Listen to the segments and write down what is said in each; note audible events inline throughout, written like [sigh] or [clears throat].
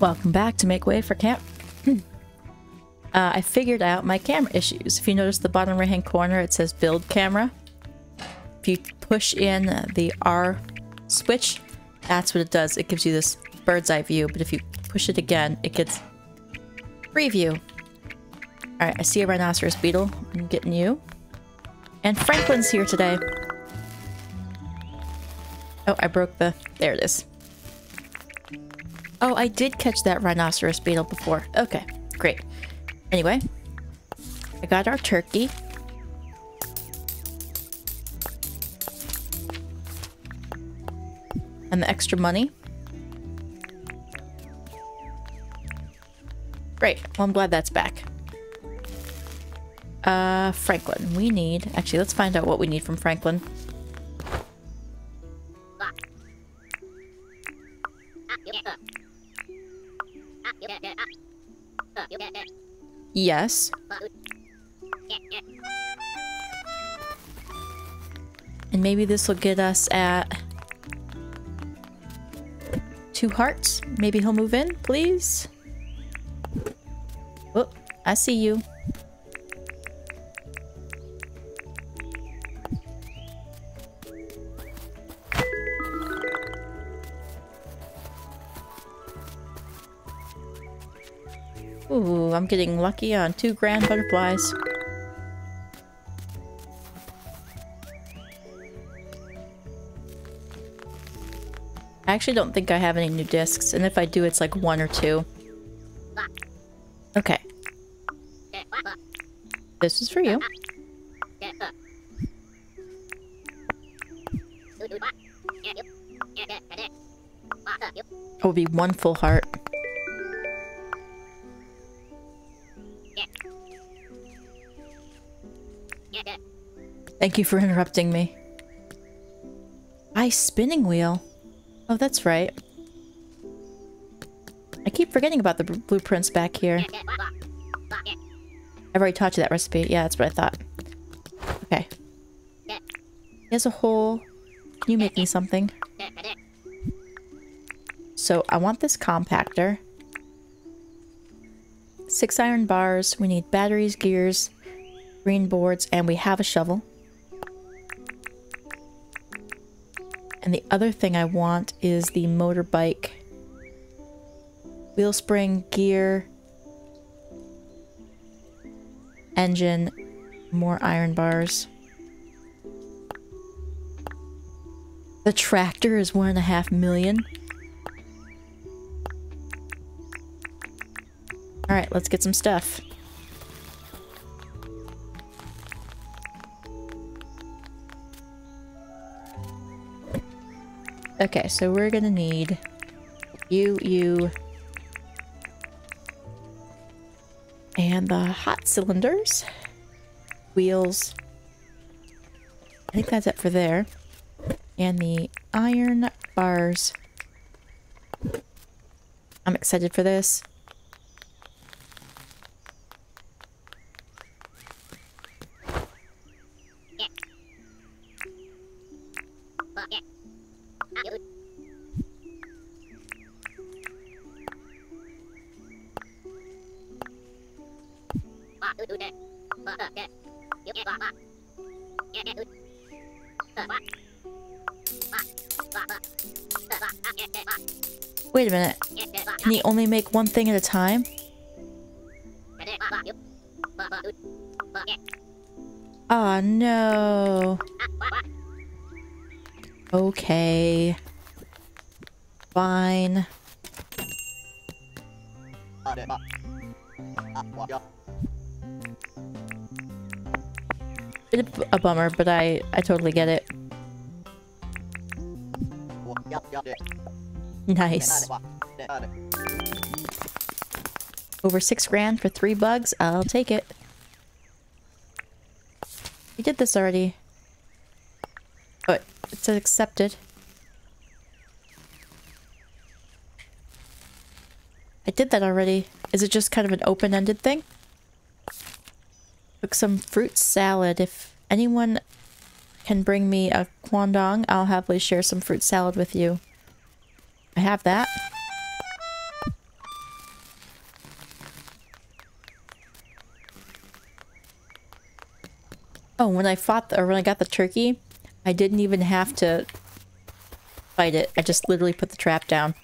Welcome back to Make Way for Cat. [clears throat] uh, I figured out my camera issues. If you notice the bottom right hand corner, it says build camera. If you push in the R switch, that's what it does. It gives you this bird's eye view, but if you push it again, it gets preview. Alright, I see a rhinoceros beetle. I'm getting you. And Franklyn's here today. Oh, I broke the... There it is. Oh, I did catch that rhinoceros beetle before. Okay, great. Anyway, I got our turkey. And the extra money. Great. Well, I'm glad that's back. Uh, Franklyn. We need... Actually, let's find out what we need from Franklyn. Yes. And maybe this will get us at two hearts. Maybe he'll move in, please. Oh, I see you. Ooh, I'm getting lucky on two grand butterflies. I actually don't think I have any new discs, and if I do, it's like one or two. Okay. This is for you. It will be one full heart. Thank you for interrupting me. Ice spinning wheel. Oh, that's right. I keep forgetting about the blueprints back here. I've already taught you that recipe. Yeah, that's what I thought. Okay. Here's a hole. Can you make me something? So I want this compactor. Six iron bars. We need batteries, gears, green boards, and we have a shovel. And the other thing I want is the motorbike wheel spring, gear, engine, more iron bars. The tractor is one and a half million. Alright, let's get some stuff. Okay, so we're gonna need you, you, and the hot cylinders, wheels. I think that's it for there. And the iron bars. I'm excited for this. Only make one thing at a time? Oh no. Okay. Fine. A bummer, but I, I totally get it. Nice. Over six grand for three bugs? I'll take it. We did this already. But it's accepted. I did that already. Is it just kind of an open-ended thing? Cook some fruit salad. If anyone can bring me a quandong, I'll happily share some fruit salad with you. I have that. Oh, when I fought, the, or when I got the turkey, I didn't even have to fight it. I just literally put the trap down.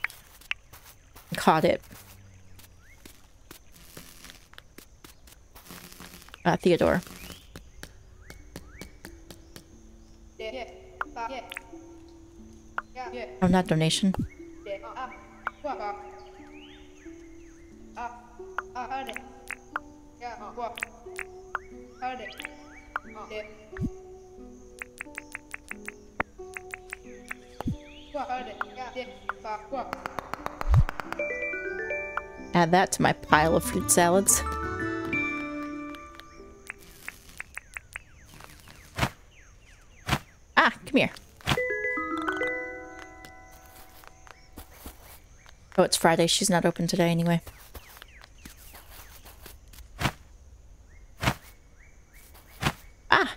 caught it. Uh, Theodore. Yeah. Yeah. Yeah. Oh, not donation. Add that to my pile of fruit salads. Ah, come here. Oh, it's Friday. She's not open today anyway. Ah!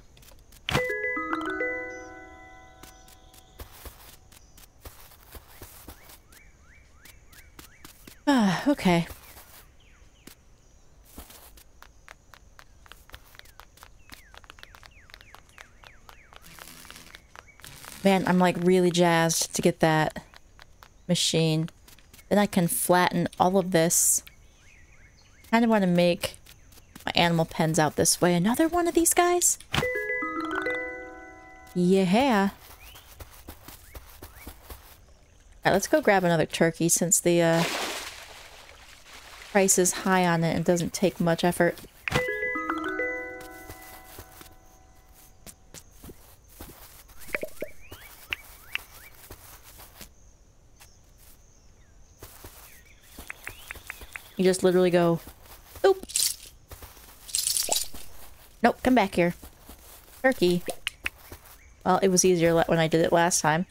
Ah, okay. Man, I'm like really jazzed to get that machine. Then I can flatten all of this. Kind of want to make my animal pens out this way. Another one of these guys? Yeah. Alright, let's go grab another turkey since the uh, price is high on it and doesn't take much effort. You just literally go, oop. Nope, come back here. Turkey. Well, it was easier when I did it last time.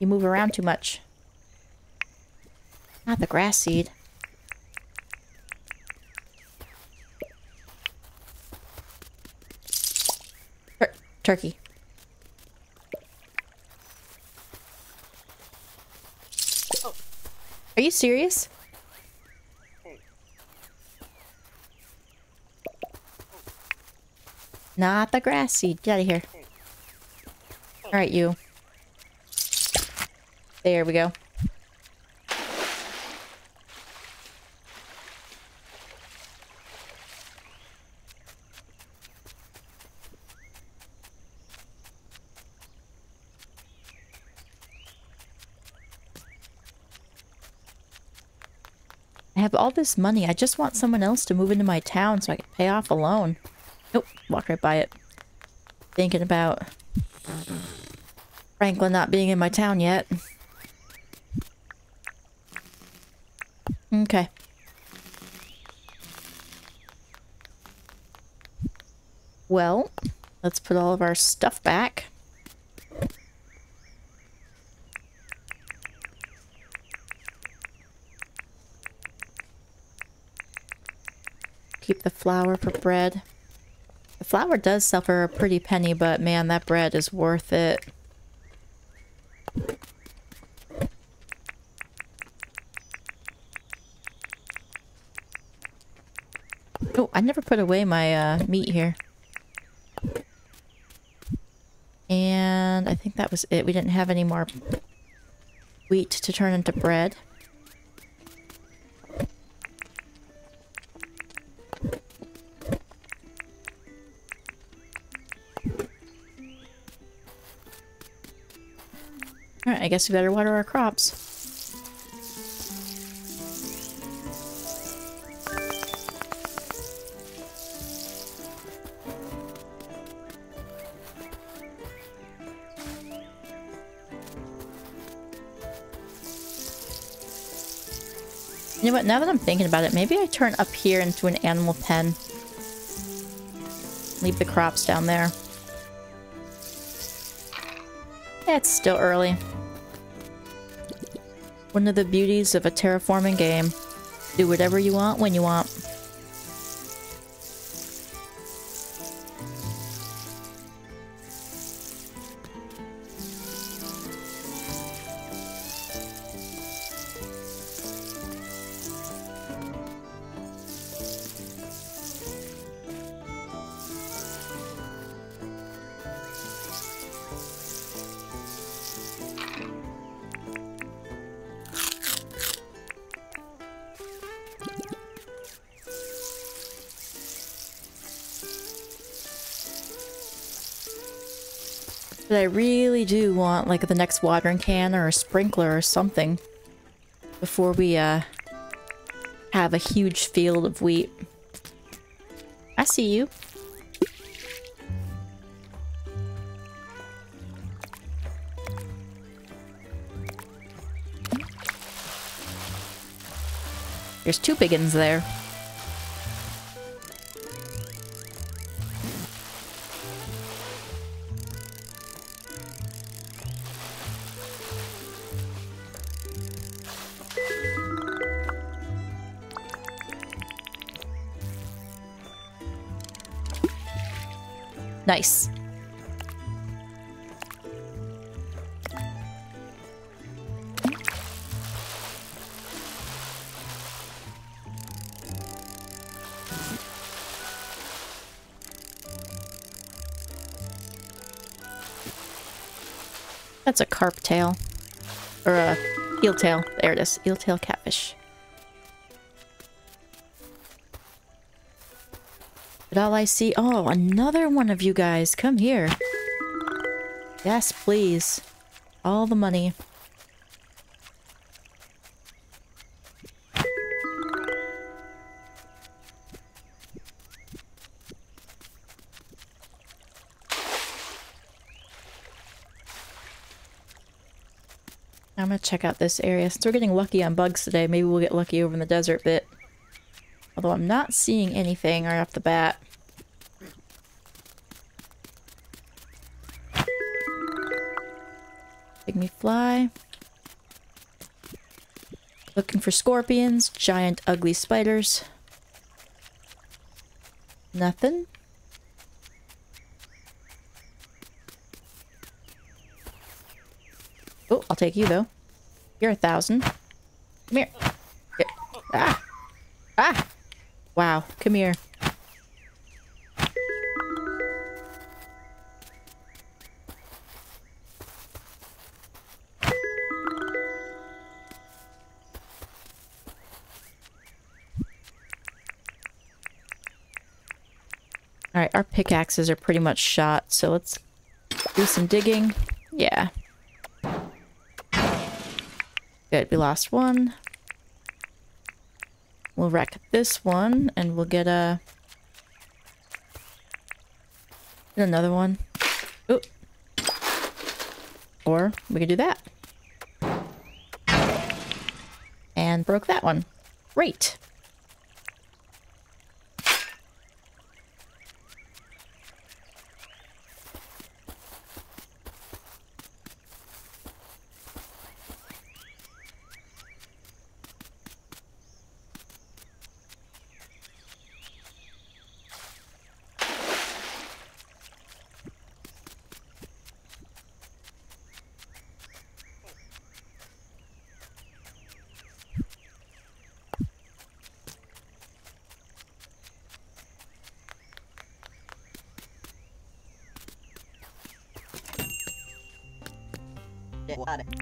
You move around too much. Not the grass seed. Tur turkey. Are you serious? Not the grass seed. Get out of here. Alright, you. There we go. All this money. I just want someone else to move into my town so I can pay off a loan. Nope, walk right by it. Thinking about Franklyn not being in my town yet. Okay. Well, let's put all of our stuff back. Keep the flour for bread. The flour does sell for a pretty penny, but man, that bread is worth it. Oh, I never put away my uh, meat here. And I think that was it. We didn't have any more wheat to turn into bread. Alright, I guess we better water our crops. You know what, now that I'm thinking about it, maybe I turn up here into an animal pen. Leave the crops down there. it's still early. One of the beauties of a terraforming game. Do whatever you want when you want. Want like the next watering can or a sprinkler or something before we uh have a huge field of wheat. I see you. There's two big ones there. Carp tail. Or a eel tail. There it is. Eel tail catfish. But all I see... Oh, another one of you guys. Come here. Yes, please. All the money. Check out this area. Since we're getting lucky on bugs today, maybe we'll get lucky over in the desert bit. Although I'm not seeing anything right off the bat. Pygmy fly. Looking for scorpions, giant ugly spiders. Nothing. Oh, I'll take you though. You're a thousand. Come here. Ah! Ah! Wow, come here. Alright, our pickaxes are pretty much shot, so let's do some digging. Yeah. Good, we lost one. We'll wreck this one, and we'll get a... Another one. Ooh. Or we could do that. And broke that one. Great.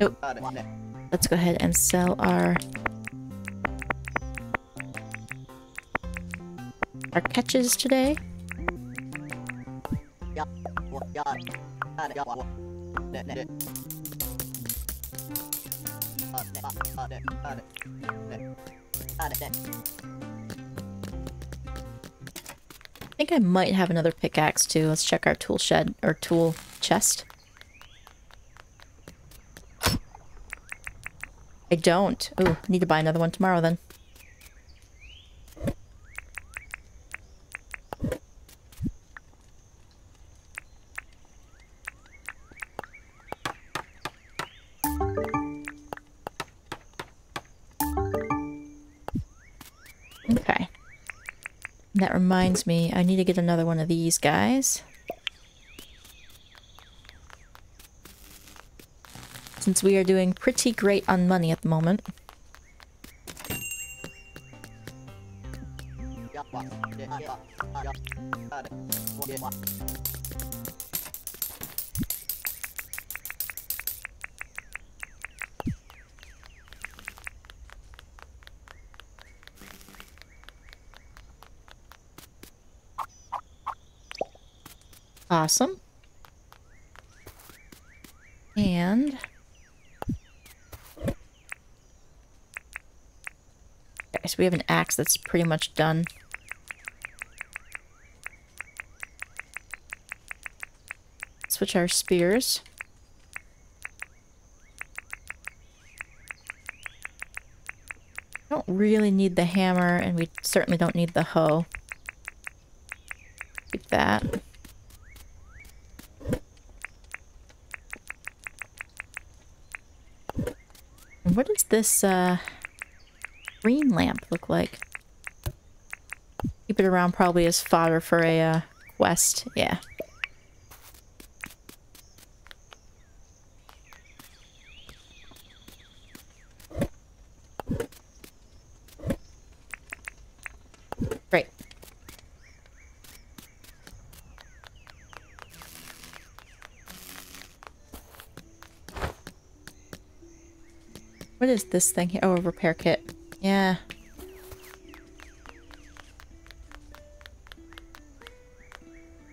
Oh. Let's go ahead and sell our our catches today. I think I might have another pickaxe too. Let's check our tool shed or tool chest. I don't. Ooh, need to buy another one tomorrow then. Okay. That reminds me, I need to get another one of these guys. Since we are doing pretty great on money at the moment. Awesome. so we have an axe that's pretty much done. Switch our spears. don't really need the hammer, and we certainly don't need the hoe. Keep that. And what does this uh, green lamp look like? Keep it around probably as fodder for a uh, quest. Yeah. Great. What is this thing here? Oh, a repair kit. Yeah.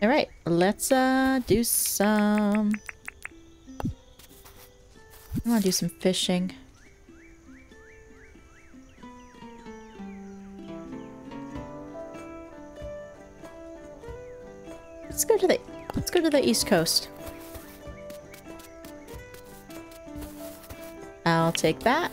Alright, let's uh do some... I want to do some fishing. Let's go to the let's go to the east coast. I'll take that.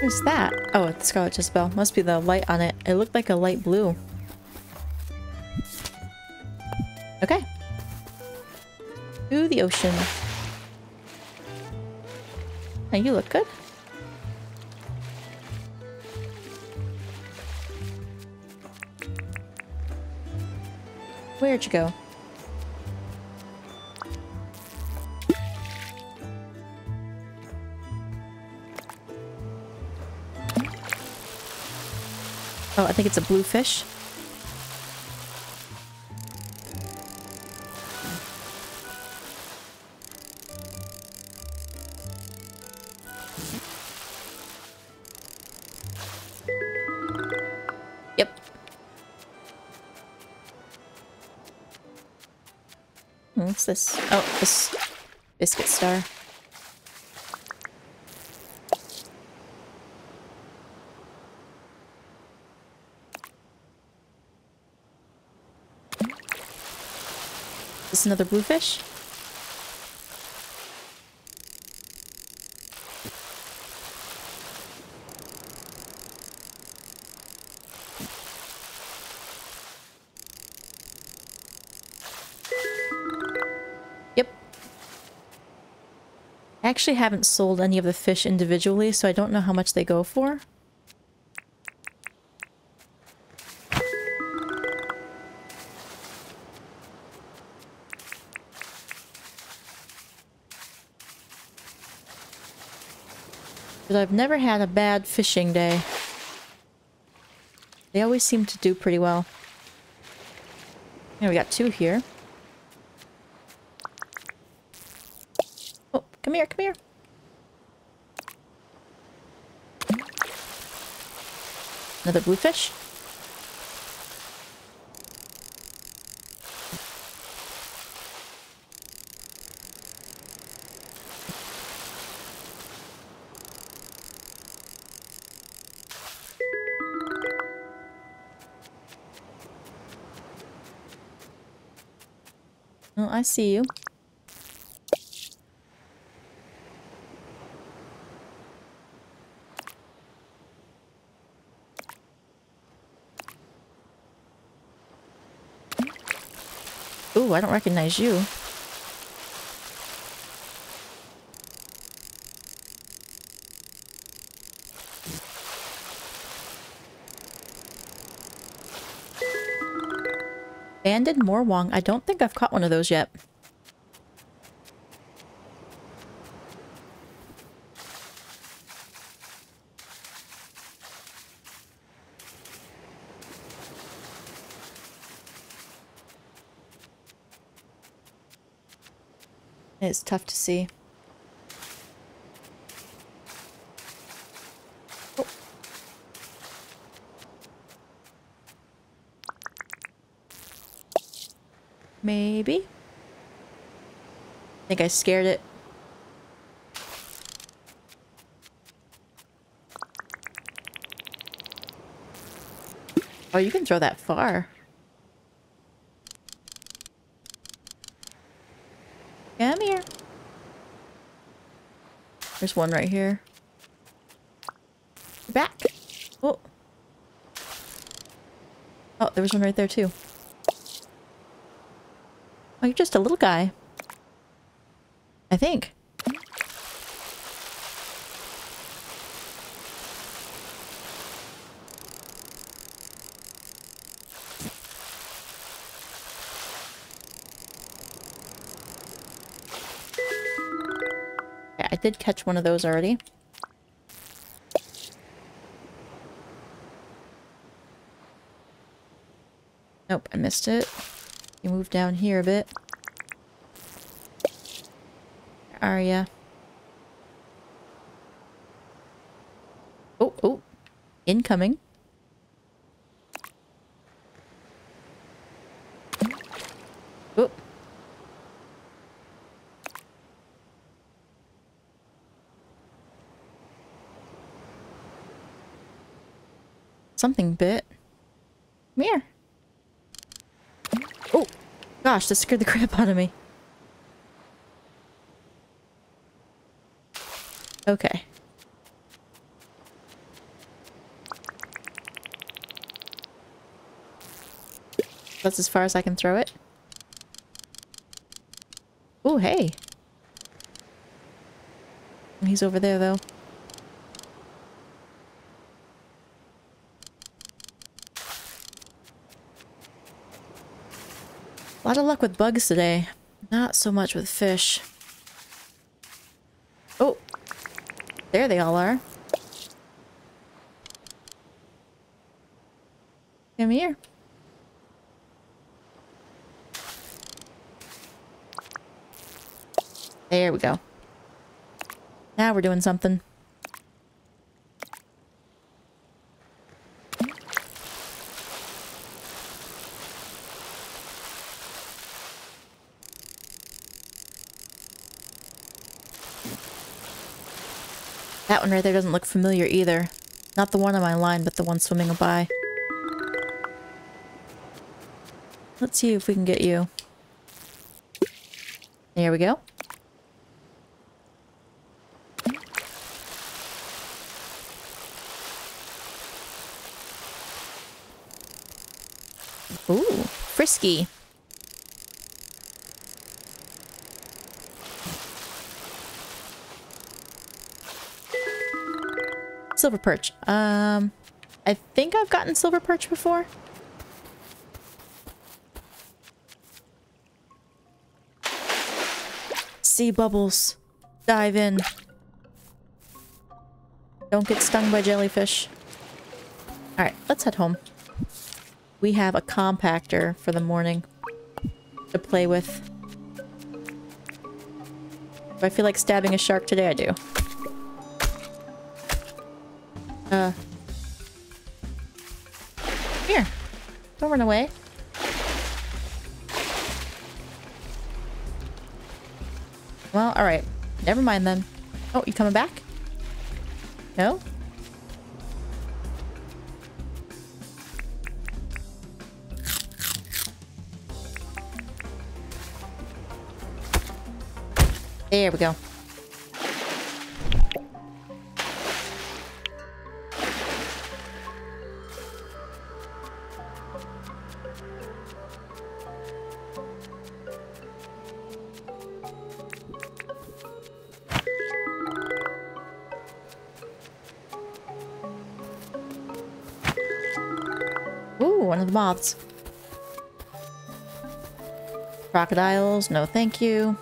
What's that? Oh, it's Scarlet Jezebel. Must be the light on it. It looked like a light blue. Okay. To the ocean. Now you look good. Where'd you go? Oh, I think it's a bluefish. Yep. What's this? Oh, this biscuit star. This another bluefish? Yep. I actually haven't sold any of the fish individually, so I don't know how much they go for. But I've never had a bad fishing day. They always seem to do pretty well. Yeah, we got two here. Oh, come here, come here. Another bluefish. I see you. Ooh, I don't recognize you. Banded Morwong. I don't think I've caught one of those yet. It's tough to see. Maybe? I think I scared it. Oh, you can throw that far. Come here. There's one right here. Back. Oh. Oh, there was one right there too. Oh, you're just a little guy. I think. I did catch one of those already. Nope, I missed it. You move down here a bit. Are ya? Oh, oh. Incoming. Oh. Something bit. Come here. Gosh, that scared the [laughs] crap out of me. Okay. That's as far as I can throw it. Oh, hey. He's over there, though. Of luck with bugs today. Not so much with fish. Oh! There they all are. Come here. There we go. Now we're doing something. One right there doesn't look familiar either. Not the one on my line, but the one swimming by. Let's see if we can get you. There we go. Ooh, frisky. Silver perch. Um, I think I've gotten silver perch before. Sea bubbles. Dive in. Don't get stung by jellyfish. Alright, let's head home. We have a compactor for the morning to play with. Do I feel like stabbing a shark today? I do. Here. Don't run away. Well, alright. Never mind then. Oh, you coming back? No? There we go. The moths. Crocodiles, no thank you.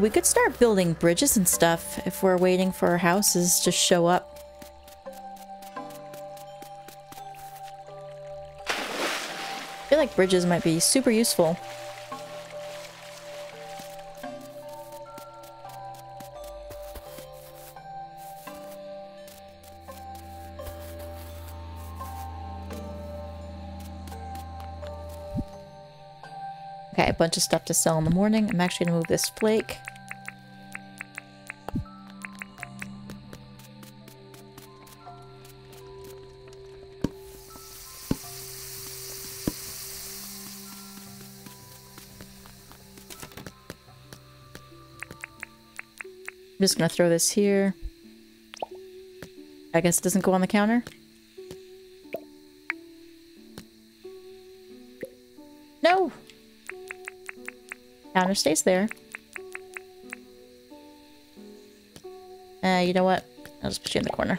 We could start building bridges and stuff if we're waiting for houses to show up. I feel like bridges might be super useful. Bunch of stuff to sell in the morning. I'm actually gonna move this flake. I'm just gonna throw this here. I guess it doesn't go on the counter. No! Counter stays there. Uh, you know what? I'll just put you in the corner.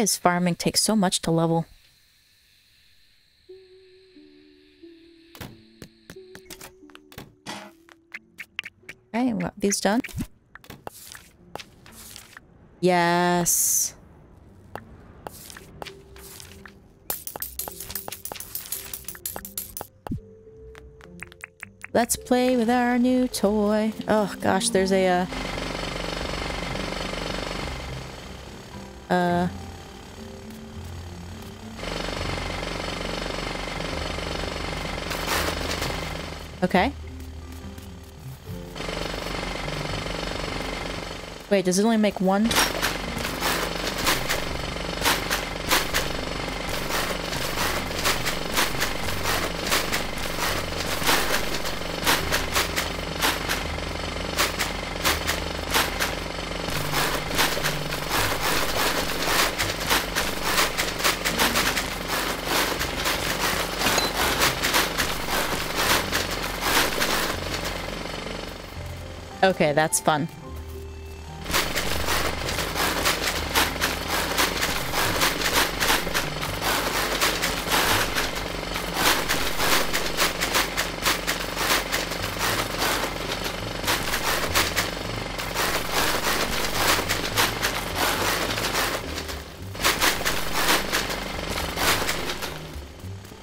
Why is farming take so much to level? Okay, what these done? Yes. Let's play with our new toy. Oh gosh, there's a uh uh Okay. Wait, does it only make one? Okay, that's fun.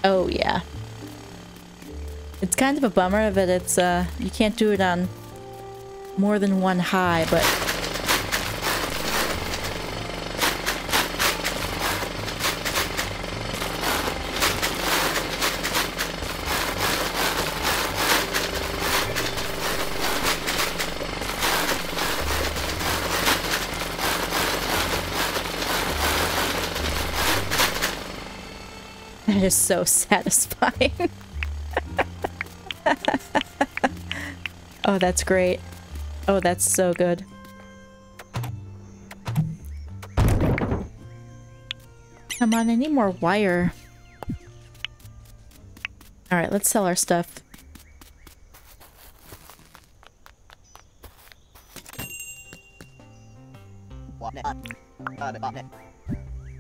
Oh, yeah. It's kind of a bummer that it's, uh, you can't do it on more than one high, but... That is so [laughs] satisfying. [laughs] oh, that's great. Oh, that's so good. Come on, I need more wire. Alright, let's sell our stuff.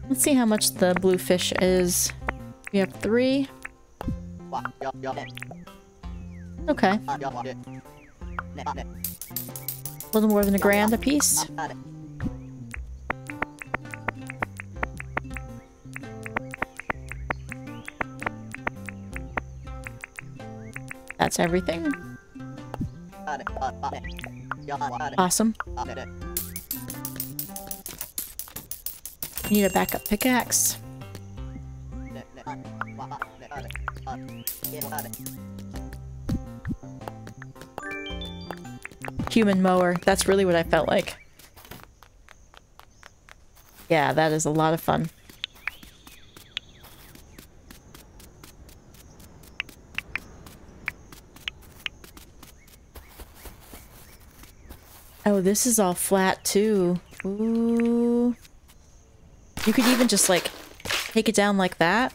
Let's see how much the blue fish is. We have three. Okay. A little more than a grand a piece. That's everything. Awesome. Need a backup pickaxe. Human mower. That's really what I felt like. Yeah, that is a lot of fun. Oh, this is all flat too. Ooh. You could even just like take it down like that.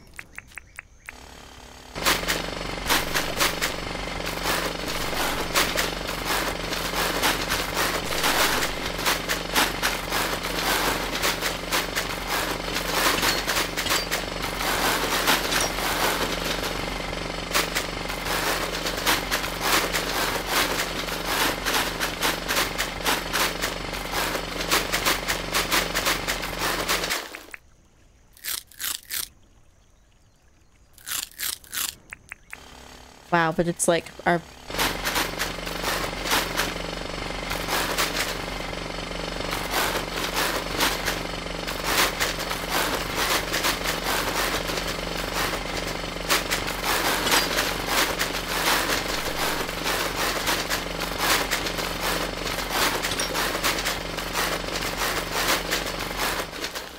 But it's like our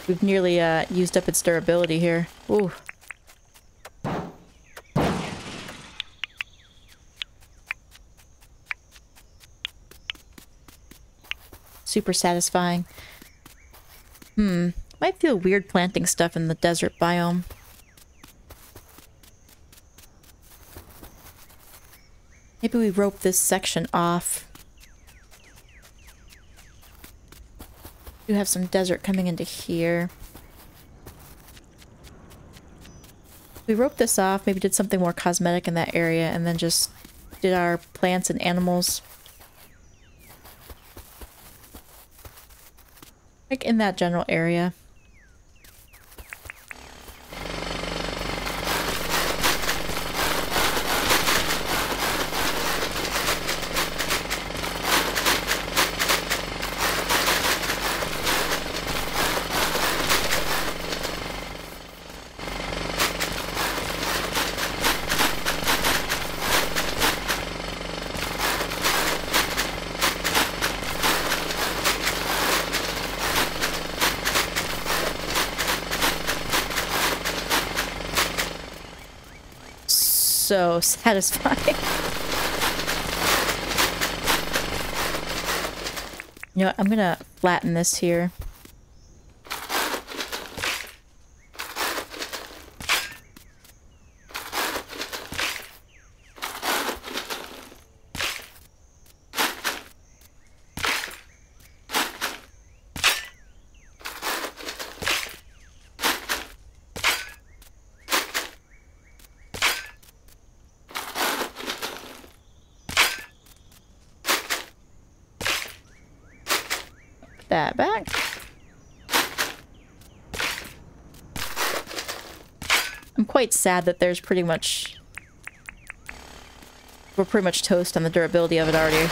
We've nearly uh, used up its durability here. Ooh. Super satisfying. Hmm. Might feel weird planting stuff in the desert biome. Maybe we rope this section off. We have some desert coming into here. We roped this off, maybe did something more cosmetic in that area, and then just did our plants and animals Like in that general area. So satisfying. [laughs] you know? I'm gonna flatten this here. that back. I'm quite sad that there's pretty much... We're pretty much toast on the durability of it already.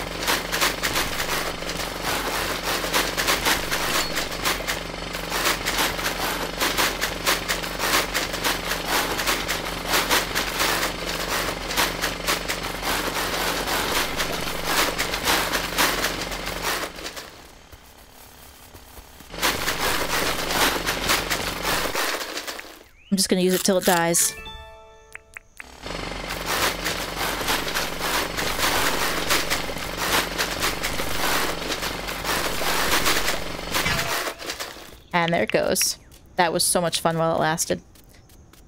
I'm just gonna use it till it dies. There it goes. That was so much fun while it lasted.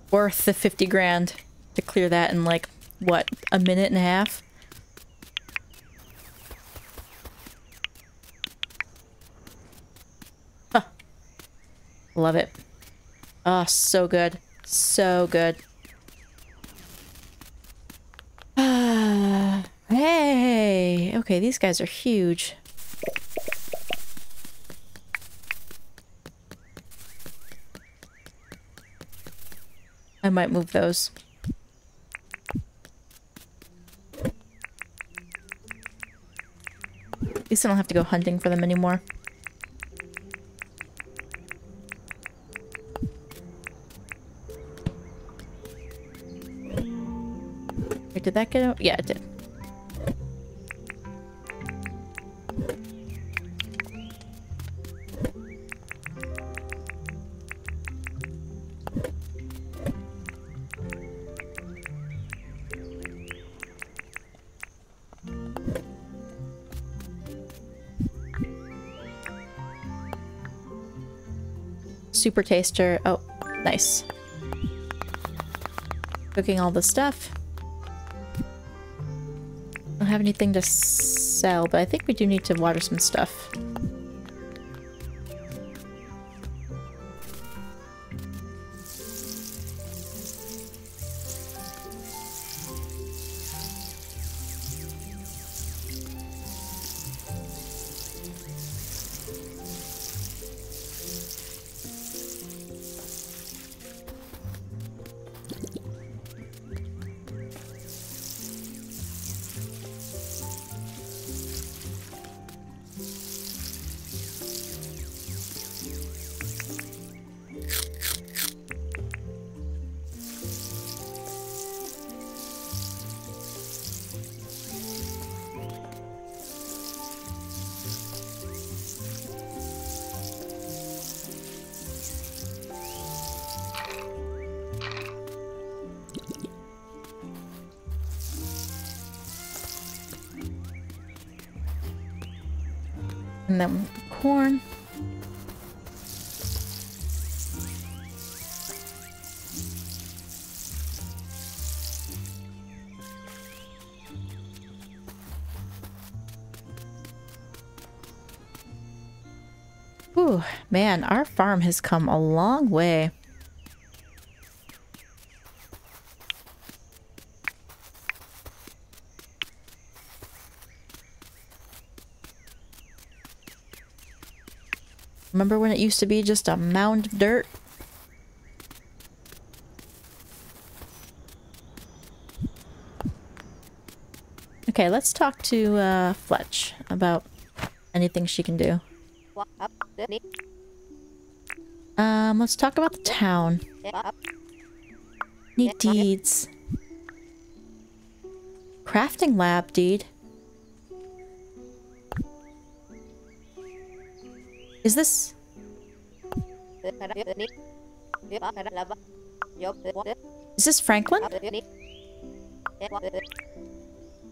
Worth the 50 grand to clear that in like, what, a minute and a half? Love it. Oh, so good. So good. [sighs] Ah, hey! Okay, these guys are huge. I might move those. At least I don't have to go hunting for them anymore. Did that get out? Yeah, it did. Super taster. Oh, nice. Cooking all the stuff. Don't have anything to sell, but I think we do need to water some stuff. And then corn. Ooh, man, our farm has come a long way. Remember when it used to be just a mound of dirt? Okay, let's talk to uh, Fletch about anything she can do. Um, let's talk about the town. Need deeds. Crafting lab deed. Is this... Is this Franklyn?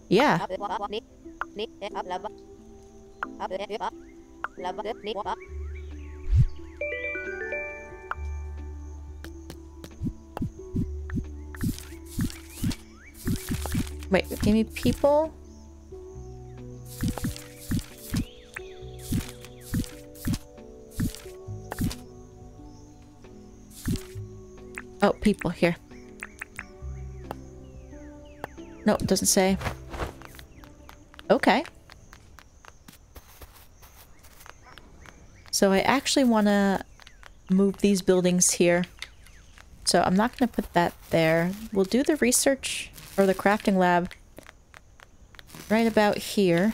Yeah. Wait, give me people? Oh, people here. No, it doesn't say. Okay. So I actually want to move these buildings here. So I'm not going to put that there. We'll do the research or the crafting lab right about here.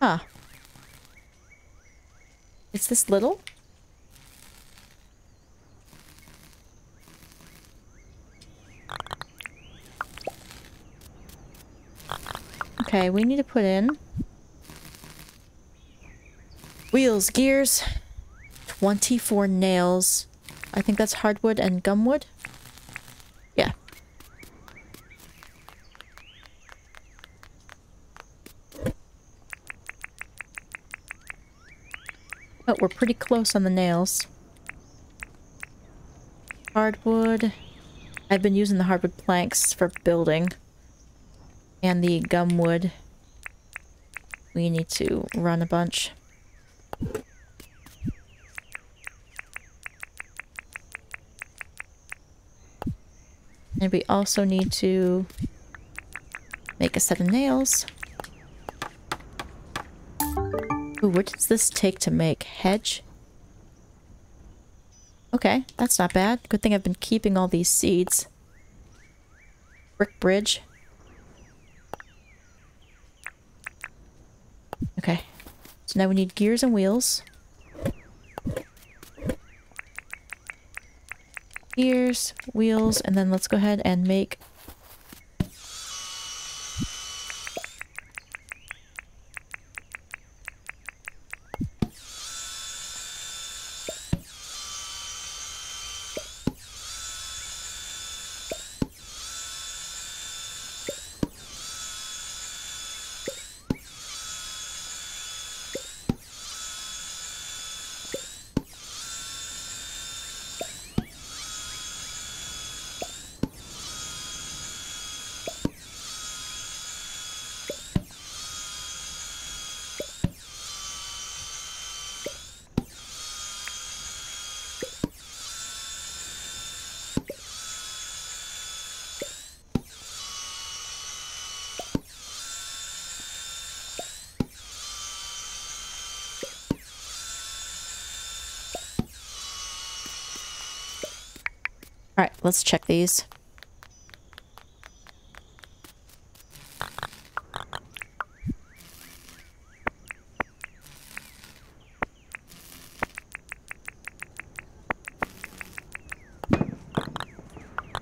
Huh. Is this little? Okay, we need to put in wheels, gears, 24 nails. I think that's hardwood and gumwood. Oh, we're pretty close on the nails. Hardwood. I've been using the hardwood planks for building. And the gumwood. We need to run a bunch. And we also need to make a set of nails. Ooh, what does this take to make? Hedge? Okay, that's not bad. Good thing I've been keeping all these seeds. Brick bridge. Okay. So now we need gears and wheels. Gears, wheels, and then let's go ahead and make Alright, let's check these.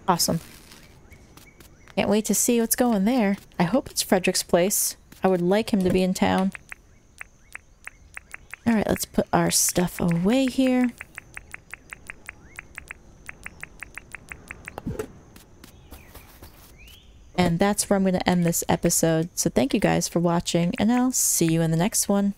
Awesome. Can't wait to see what's going there. I hope it's Frederick's place. I would like him to be in town. Alright, let's put our stuff away here. And that's where I'm going to end this episode. So thank you guys for watching, and I'll see you in the next one.